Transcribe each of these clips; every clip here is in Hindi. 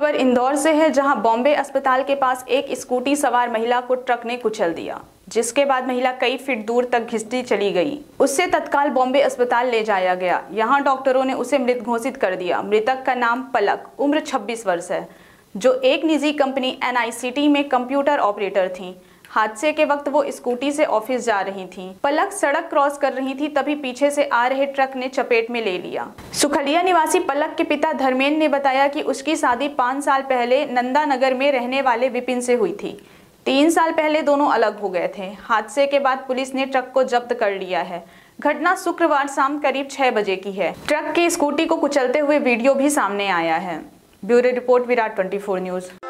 खबर इंदौर से है, जहाँ बॉम्बे अस्पताल के पास एक स्कूटी सवार महिला को ट्रक ने कुचल दिया, जिसके बाद महिला कई फीट दूर तक घिसती चली गई। उससे तत्काल बॉम्बे अस्पताल ले जाया गया। यहाँ डॉक्टरों ने उसे मृत घोषित कर दिया। मृतक का नाम पलक, उम्र 26 वर्ष है, जो एक निजी कंपनी एनआईसीटी में कंप्यूटर ऑपरेटर थी। हादसे के वक्त वो स्कूटी से ऑफ़िस जा रही थी। पलक सड़क क्रॉस कर रही थी, तभी पीछे से आ रहे ट्रक ने चपेट में ले लिया। सुखलिया निवासी पलक के पिता धर्मेंद्र ने बताया कि उसकी शादी पाँच साल पहले नंदा नगर में रहने वाले विपिन से हुई थी। तीन साल पहले दोनों अलग हो गए थे। हादसे के बाद पुलिस ने ट्रक को जब्त कर लिया है। घटना शुक्रवार शाम करीब छह बजे की है। ट्रक की स्कूटी को कुचलते हुए वीडियो भी सामने आया है। Bureau report, Virat 24 news.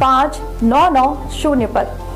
पाँच नौ नौ शून्य पर।